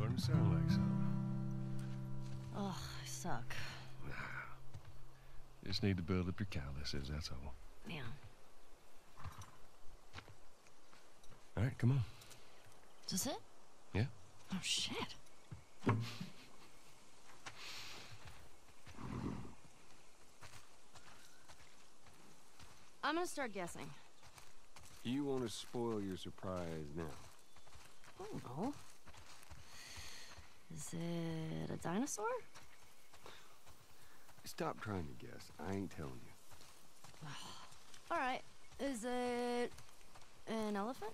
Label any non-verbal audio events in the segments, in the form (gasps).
Starting to sound like something. Ugh, I suck. Just need to build up your calluses, that's all. Man. All right, come on. Is this it? Yeah. Oh, shit. I'm gonna start guessing. You want to spoil your surprise now? I don't know. Is it a dinosaur? Stop trying to guess. I ain't telling you. (sighs) All right. Is it an elephant?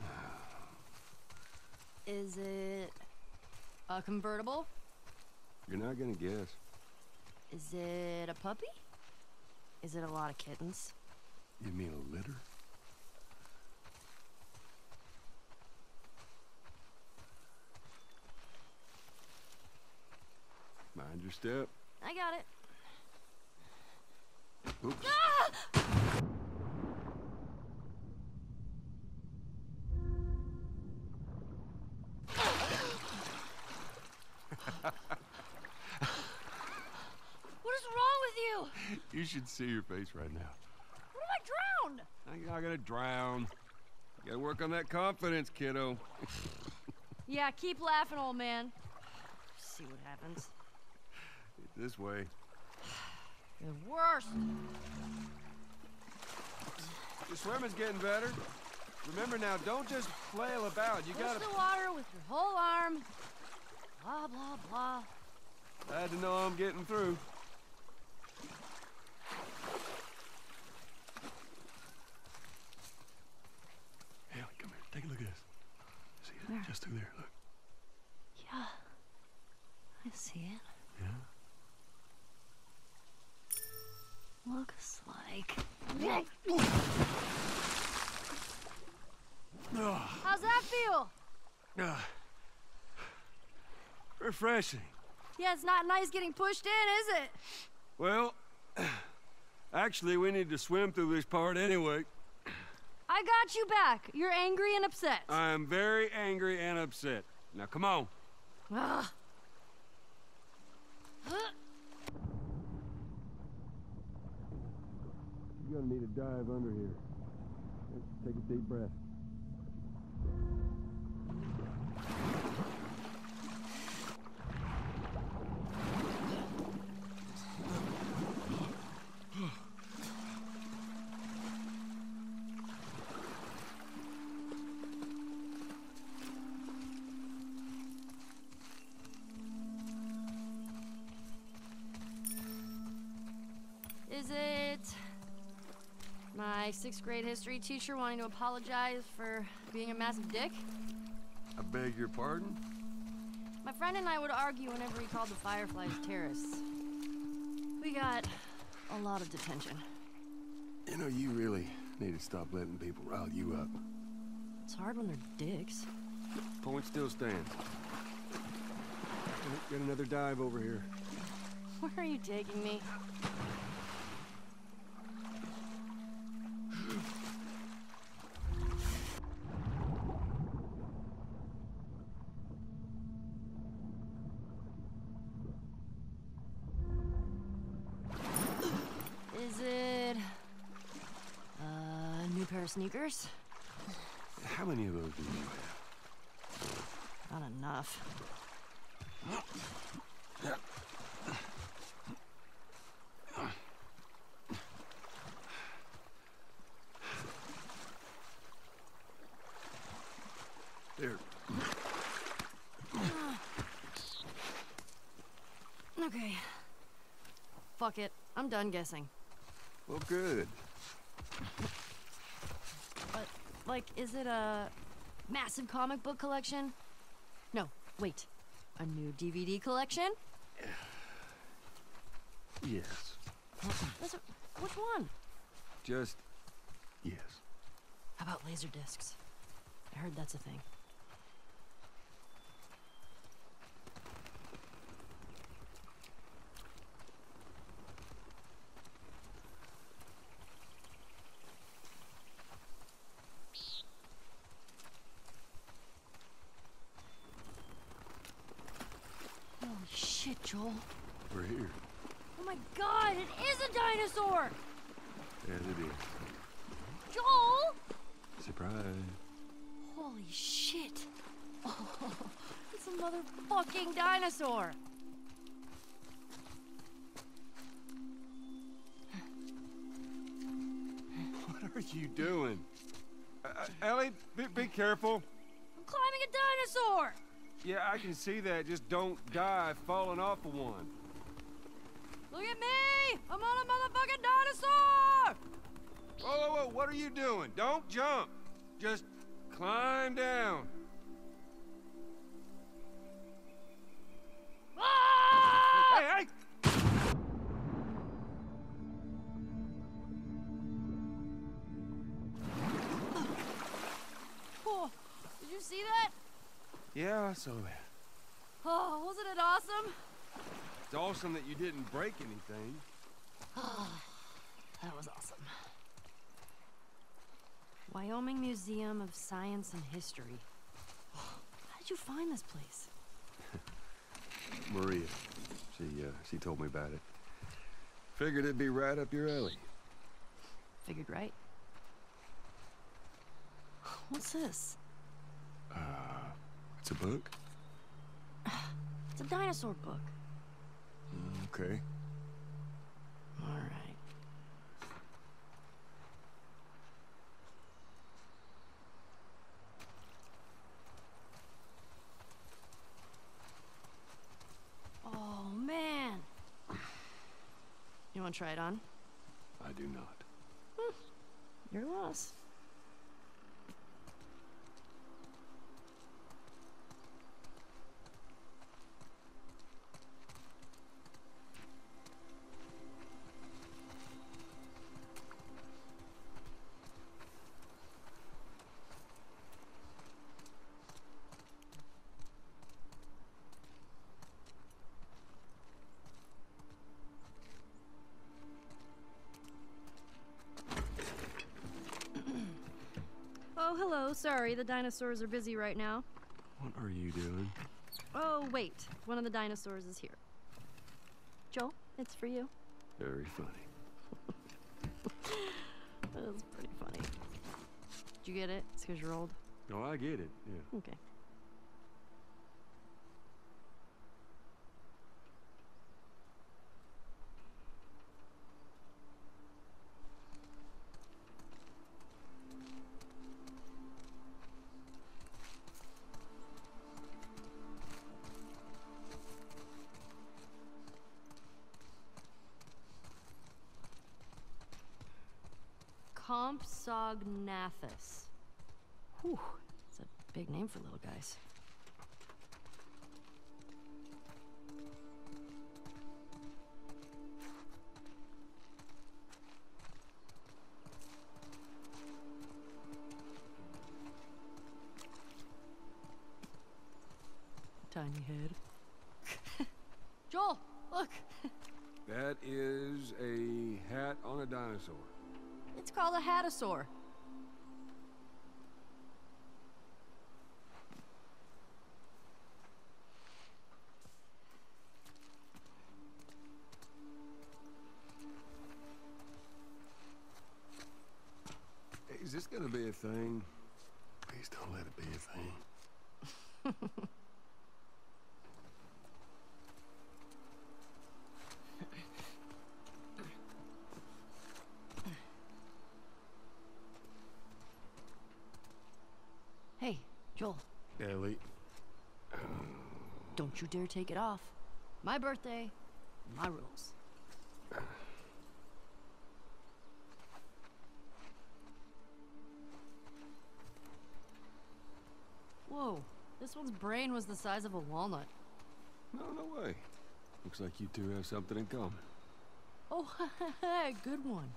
(sighs) Is it a convertible? You're not gonna guess. Is it a puppy? Is it a lot of kittens? You mean a litter? Your step. I got it. Oops. (laughs) What is wrong with you? You should see your face right now. What if I drown? Not gonna drown. You gotta work on that confidence, kiddo. (laughs) Yeah, keep laughing, old man. See what happens. This way. The worst. Your swimming's getting better. Remember now, don't just flail about. You Push gotta. the water with your whole arm. Blah, blah, blah. Glad to know I'm getting through. Ellie, come here. Take a look at this. See it? Where? Just through there. Look. Yeah. I see it. Looks like. Oh, How's that feel? ah. refreshing. Yeah, it's not nice getting pushed in, is it? Well, actually, we need to swim through this part anyway. I got you back. You're angry and upset. I am very angry and upset. Now, come on. Ugh. You're gonna need a dive under here. Take a deep breath. Sixth grade history teacher wanting to apologize for being a massive dick? I beg your pardon? My friend and I would argue whenever he called the Fireflies terrorists. We got a lot of detention. You know, you really need to stop letting people rile you up. It's hard when they're dicks. Point still stands. Get another dive over here. Where are you taking me? Sneakers? How many of those do you have? Not enough. There. Ah. Okay. Fuck it. I'm done guessing. Well, good. Like, is it a massive comic book collection? No, wait. A new DVD collection? (sighs) Yes. A- which one? Just yes. How about laser discs? I heard that's a thing. Joel. We're here. Oh my god, it is a dinosaur! As it is. Joel! Surprise. Holy shit. Oh, (laughs) it's a motherfucking dinosaur. What are you doing? Uh, uh, Ellie, be, be careful. I'm climbing a dinosaur! Yeah, I can see that. Just don't die falling off of one. Look at me! I'm on a motherfucking dinosaur! Whoa, whoa, whoa, what are you doing? Don't jump. Just climb down. See that? Yeah, I saw that. Oh, wasn't it awesome? It's awesome that you didn't break anything. Oh, That was awesome. Wyoming Museum of Science and History. How did you find this place? (laughs) Maria. She, uh, she told me about it. Figured it'd be right up your alley. Figured right. What's this? Uh, it's a book? (sighs) It's a dinosaur book. Okay. All right. Oh, man. You want to try it on? I do not. Your loss. Sorry, the dinosaurs are busy right now. What are you doing? Oh, wait. One of the dinosaurs is here. Joel, it's for you. Very funny. (laughs) That was pretty funny. Did you get it? It's because you're old. Oh, I get it. Yeah. Okay. Compsognathus. Whew, it's a big name for little guys. This gonna be a thing? Please don't let it be a thing. Hey, Joel, Ellie, don't you dare take it off. My birthday, my rules. This one's brain was the size of a walnut. no, no way. Looks like you two have something in common. Oh, (laughs) good one.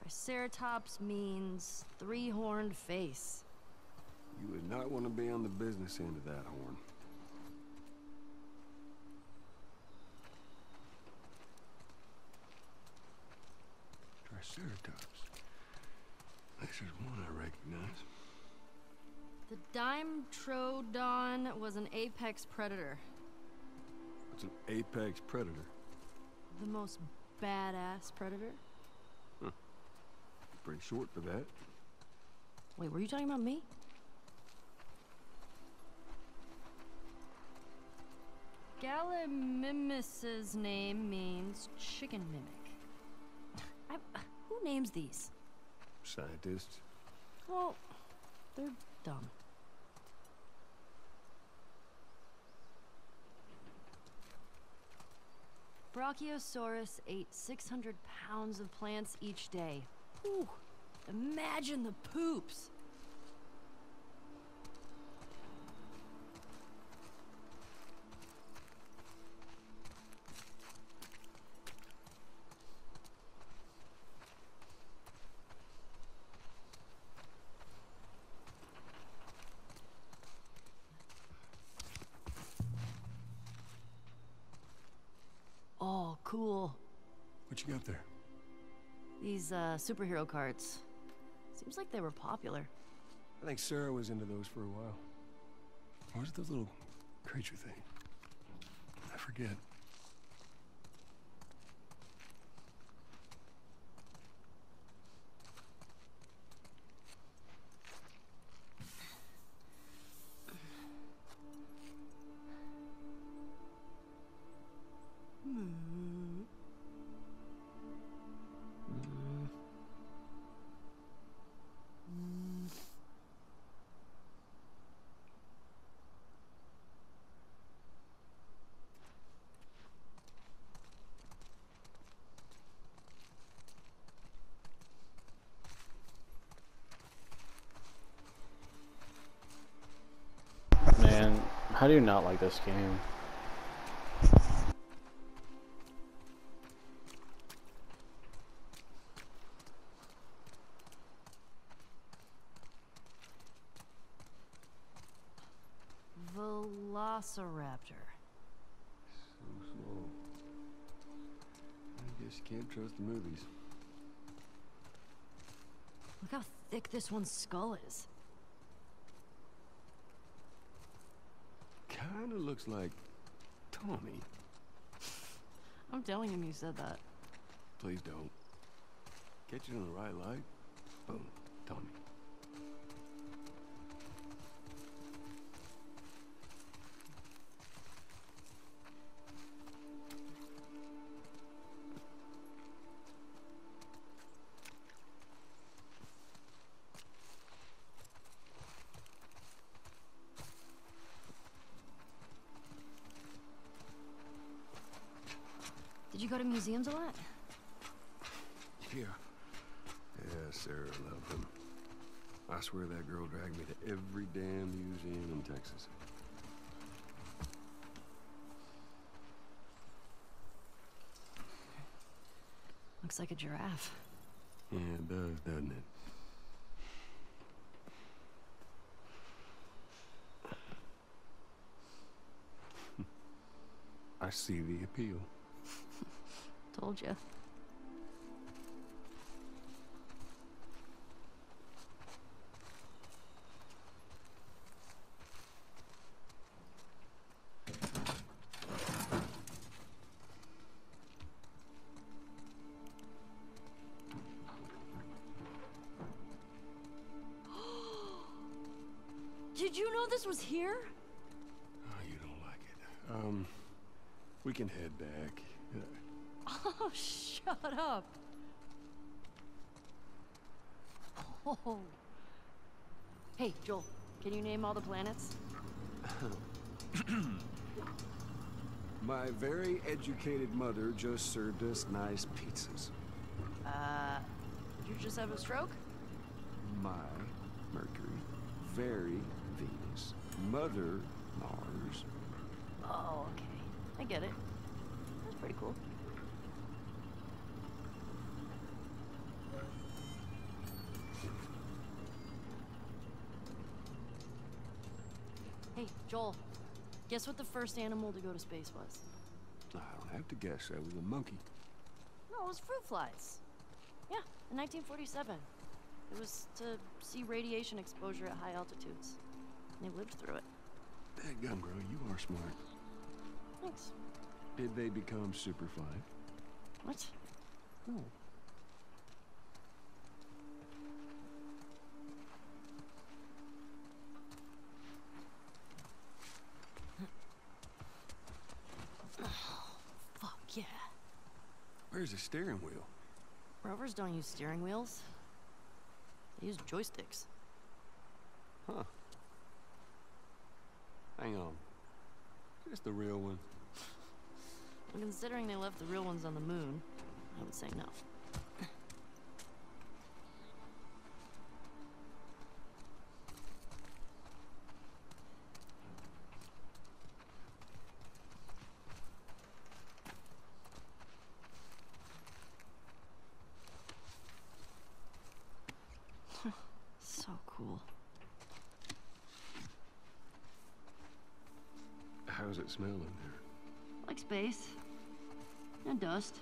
Triceratops means three-horned face. You would not want to be on the business end of that horn. Triceratops. This is one I recognize. The Dimetrodon was an apex predator. It's an apex predator. The most badass predator. Pretty short for that. Wait, were you talking about me? Gallimimus's name means chicken mimic. I, who names these? Scientists. Well, they're dumb. Brachiosaurus ate 600 pounds of plants each day. Imagine the poops. What you got there? These uh, superhero cards. Seems like they were popular. I think Sarah was into those for a while. It, those little creature thing? I forget. How do you not like this game? Velociraptor. So slow. I guess you can't trust the movies. Look how thick this one's skull is. Kinda looks like Tommy. I'm telling him you said that. Please don't. Catch it in the right light. Boom. Tommy. To museums a lot? Yeah. Yeah, Sarah loved them. I swear that girl dragged me to every damn museum in Texas. Looks like a giraffe. Yeah, it does, doesn't it? (laughs) I see the appeal. Told you. Oh. Hey, Joel, can you name all the planets? (clears throat) My very educated mother just served us nice pizzas. Uh, did you just have a stroke? My Mercury, very Venus, mother Mars. Oh, okay. I get it. That's pretty cool. Hey, Joel. Guess what the first animal to go to space was? I don't have to guess. That was a monkey. No, it was fruit flies. Yeah, in 1947. It was to see radiation exposure at high altitudes. They lived through it. Dadgum, girl, you are smart. Thanks. Did they become Super 5? What? No. Fuck yeah. Where's the steering wheel? Rovers don't use steering wheels. They use joysticks. Huh. Hang on. This the real one? Well, considering they left the real ones on the moon, I would say no. so cool. It smell in there? Like space. And dust.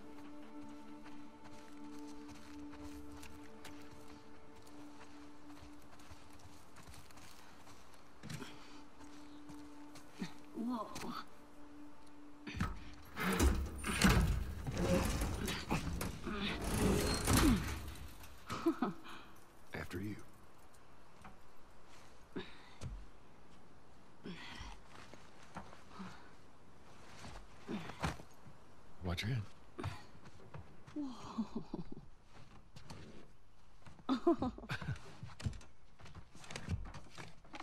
Whoa. After you. Watch your head.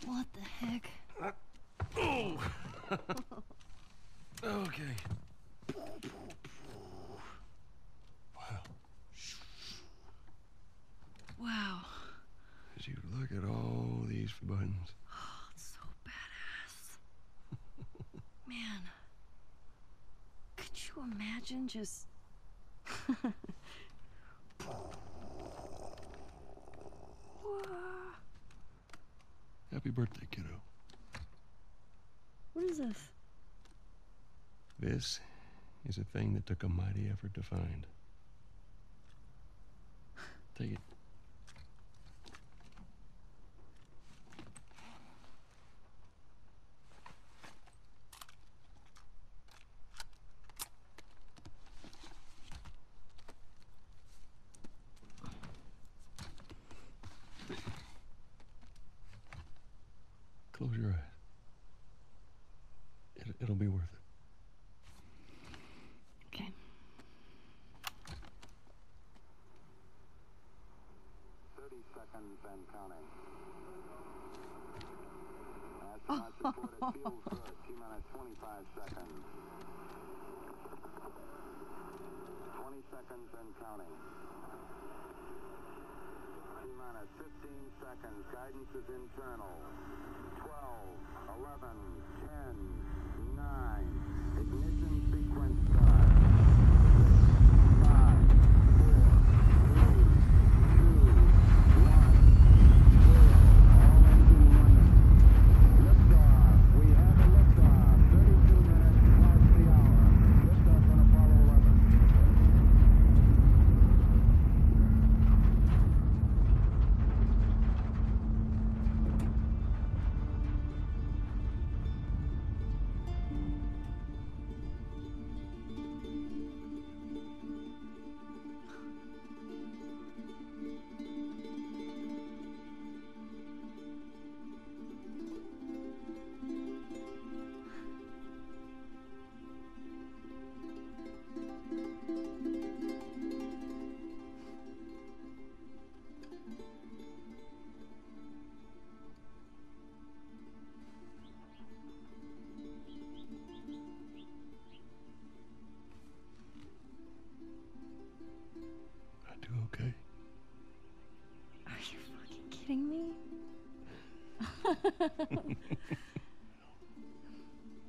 What the heck? Okay. Wow. Wow. Look at all these buttons. Oh, (gasps) it's so badass. (laughs) Man. Could you imagine just. (laughs) Happy birthday, kiddo. What is this? This is a thing that took a mighty effort to find. Take it. It'll be worth it. Okay. Thirty seconds counting. (laughs) Oh. Twenty seconds counting. Fifteen seconds. Guidance is internal. 12, 11, 10, time.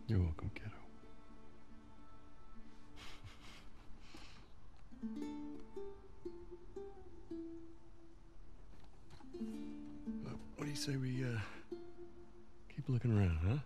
You're welcome, kiddo. Uh, what do you say we uh, keep looking around, huh?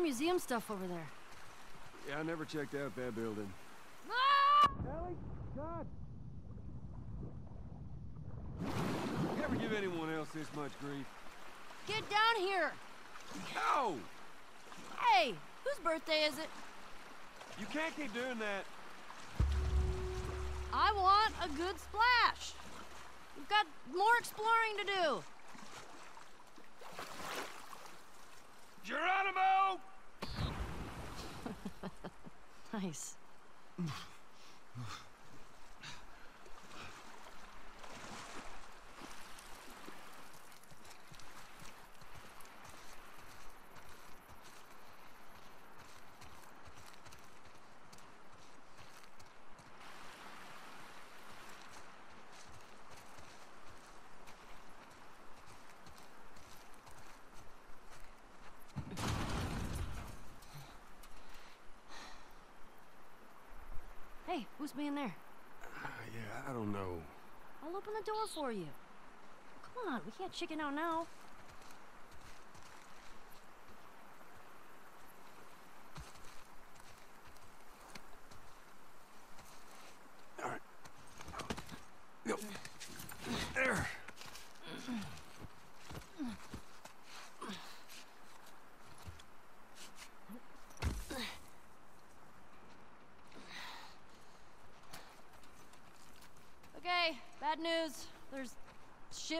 Museum stuff over there. Yeah, I never checked out that building. Ellie? God! You ever give anyone else this much grief? Get down here! No! Hey, whose birthday is it? You can't keep doing that. I want a good splash. We've got more exploring to do. Geronimo! Nice. (sighs) (sighs) Hey, who's being there? Ah, yeah, I don't know. I'll open the door for you. Come on, we can't chicken out now. All right. Go. There. Okay, bad news. There's shit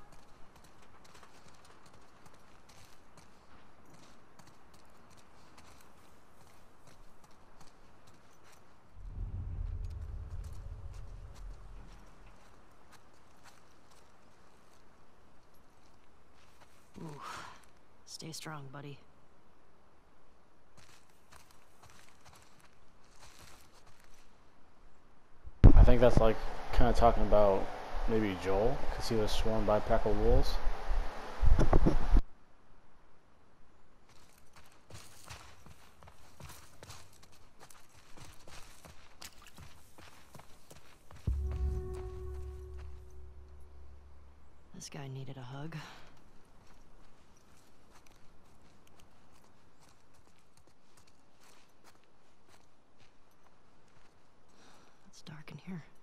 Stay strong, buddy. I think that's like kind of talking about maybe Joel, because he was sworn by a pack of wolves. This guy needed a hug. It's dark in here.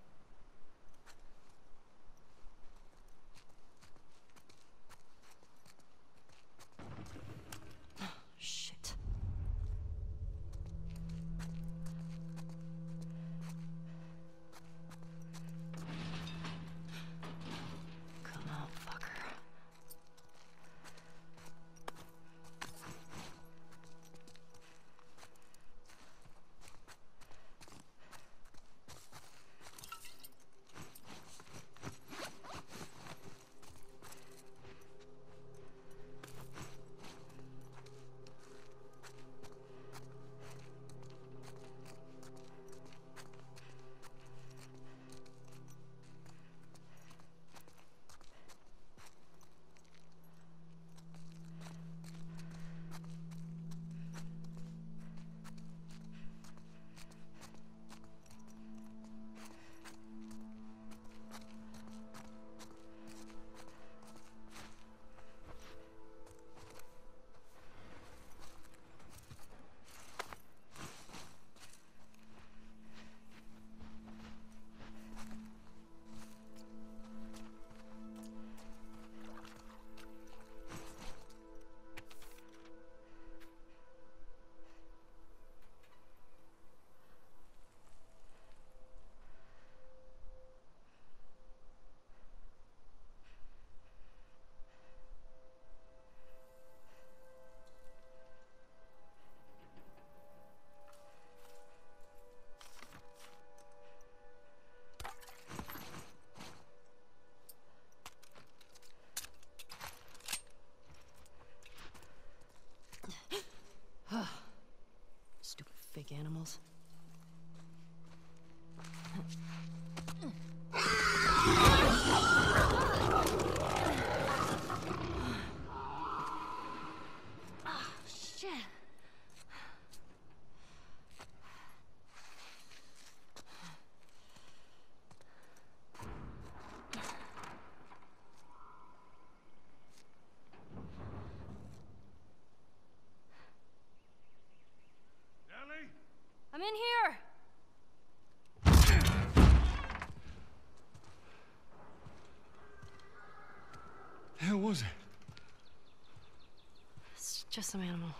Just some animal.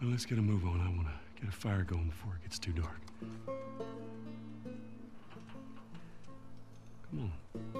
Well, let's get a move on. I want to get a fire going before it gets too dark. Come on.